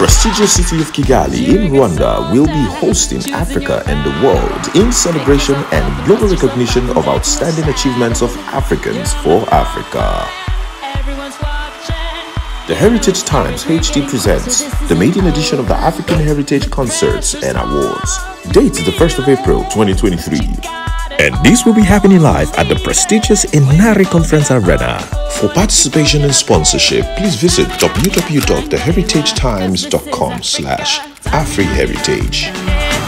prestigious city of Kigali in Rwanda will be hosting Africa and the world in celebration and global recognition of outstanding achievements of Africans for Africa. The Heritage Times HT presents the maiden edition of the African Heritage Concerts and Awards. Date the 1st of April 2023. And this will be happening live at the prestigious Intare Conference Arena. For participation and sponsorship, please visit www.theheritagetimes.com slash afriheritage.